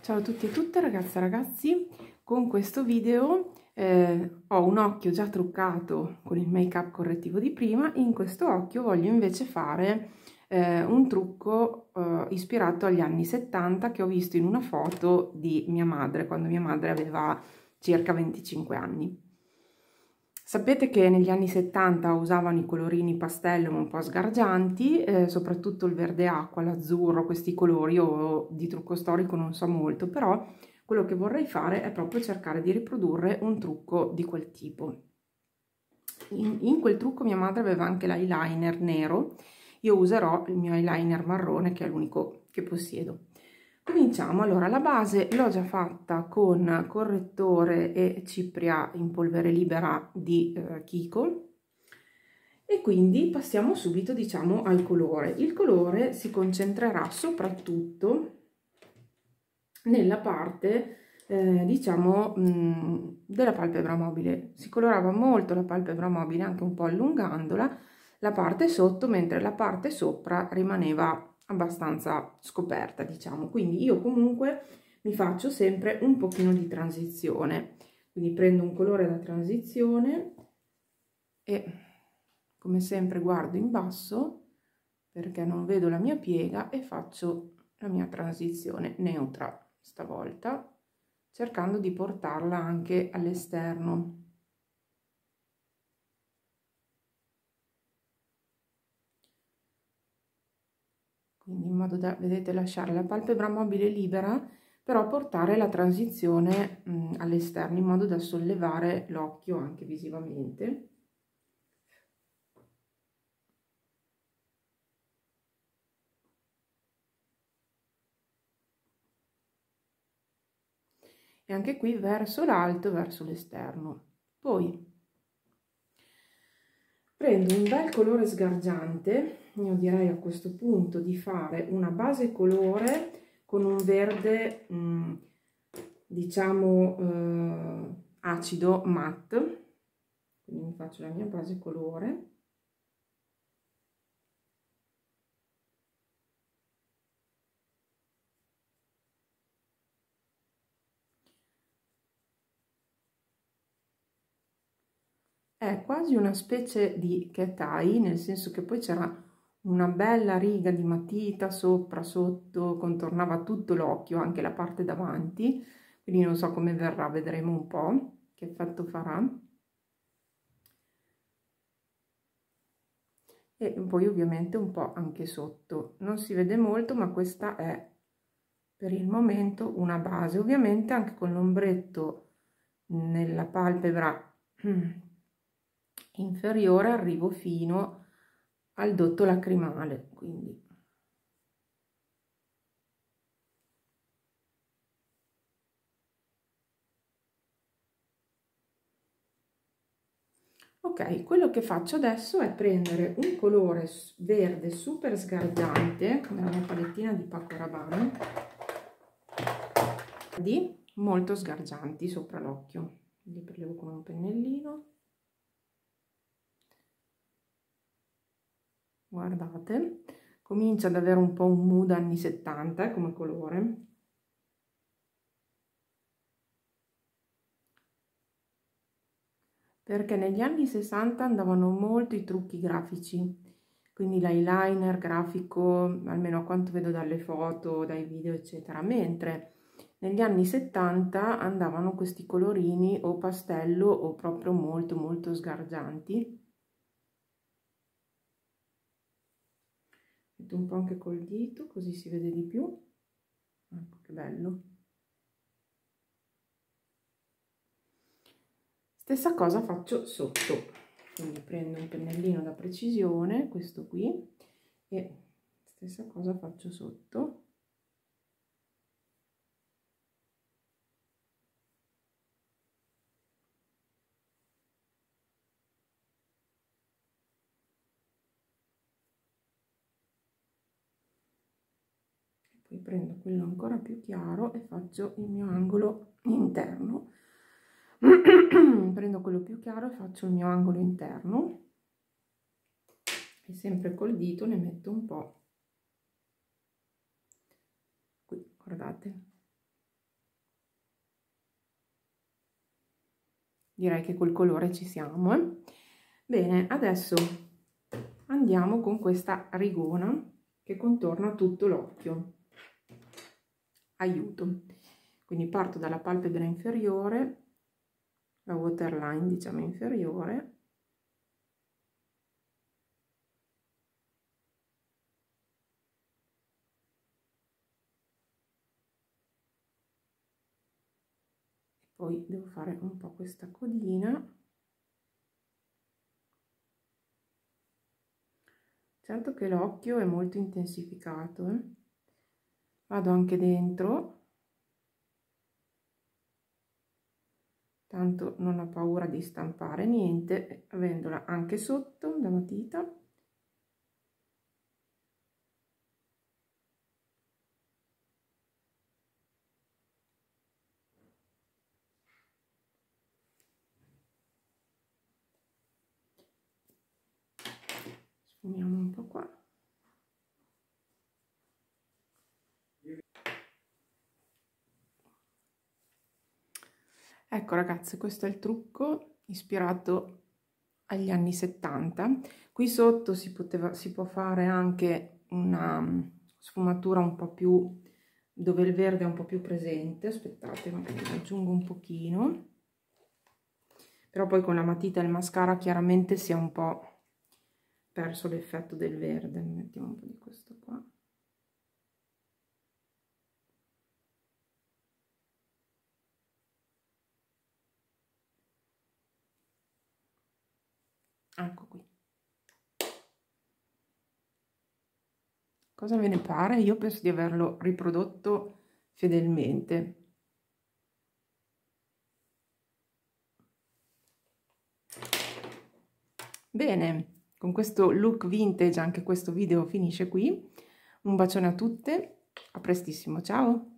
Ciao a tutti e tutte ragazze e ragazzi, con questo video eh, ho un occhio già truccato con il make up correttivo di prima, in questo occhio voglio invece fare eh, un trucco eh, ispirato agli anni 70 che ho visto in una foto di mia madre, quando mia madre aveva circa 25 anni. Sapete che negli anni 70 usavano i colorini pastello un po' sgargianti, eh, soprattutto il verde acqua, l'azzurro, questi colori, io di trucco storico non so molto, però quello che vorrei fare è proprio cercare di riprodurre un trucco di quel tipo. In, in quel trucco mia madre aveva anche l'eyeliner nero, io userò il mio eyeliner marrone che è l'unico che possiedo. Cominciamo, allora la base l'ho già fatta con correttore e cipria in polvere libera di eh, Kiko e quindi passiamo subito diciamo al colore. Il colore si concentrerà soprattutto nella parte eh, diciamo mh, mm, della palpebra mobile. Si colorava molto la palpebra mobile anche un po' allungandola la parte sotto mentre la parte sopra rimaneva abbastanza scoperta diciamo. Quindi io comunque mi faccio sempre un pochino di transizione. Quindi prendo un colore da transizione e come sempre guardo in basso perché non vedo la mia piega e faccio la mia transizione neutra stavolta cercando di portarla anche all'esterno quindi in modo da, vedete, lasciare la palpebra mobile libera, però portare la transizione all'esterno in modo da sollevare l'occhio anche visivamente. E anche qui verso l'alto, verso l'esterno. Poi prendo un bel colore sgargiante io direi a questo punto di fare una base colore con un verde mm, diciamo eh, acido matte. Quindi faccio la mia base colore è quasi una specie di eye, nel senso che poi c'era una bella riga di matita sopra, sotto, contornava tutto l'occhio, anche la parte davanti, quindi non so come verrà, vedremo un po' che effetto farà. E poi ovviamente un po' anche sotto. Non si vede molto, ma questa è per il momento una base. Ovviamente anche con l'ombretto nella palpebra inferiore arrivo fino al dotto lacrimale quindi. Ok quello che faccio adesso è prendere un colore verde super sgargiante come la mia palettina di Paco Rabanne di molto sgargianti sopra l'occhio. Li prelevo con un pennellino guardate comincia ad avere un po' un mood anni 70 come colore. Perché negli anni 60 andavano molto i trucchi grafici quindi l'eyeliner grafico almeno a quanto vedo dalle foto dai video eccetera. Mentre negli anni 70 andavano questi colorini o pastello o proprio molto molto sgargianti metto un po' anche col dito così si vede di più. Ecco che bello. Stessa cosa faccio sotto. Quindi prendo un pennellino da precisione questo qui e stessa cosa faccio sotto prendo quello ancora più chiaro e faccio il mio angolo interno. Prendo quello più chiaro e faccio il mio angolo interno. E sempre col dito ne metto un po' qui guardate. Direi che col colore ci siamo eh? bene adesso andiamo con questa rigona che contorna tutto l'occhio aiuto. Quindi parto dalla palpebra inferiore la waterline diciamo inferiore. Poi devo fare un po' questa codina. Certo che l'occhio è molto intensificato eh? Vado anche dentro. Tanto non ho paura di stampare niente avendola anche sotto da matita un po' qua ecco ragazze questo è il trucco ispirato agli anni 70 qui sotto si poteva si può fare anche una mm, sfumatura un po più dove il verde è un po più presente. Aspettate magari aggiungo un pochino. Però poi con la matita e il mascara chiaramente si è un po' perso l'effetto del verde. Mettiamo un po' di questo qua ecco qui cosa ve ne pare io penso di averlo riprodotto fedelmente bene con questo look vintage anche questo video finisce qui. Un bacione a tutte, a prestissimo, ciao!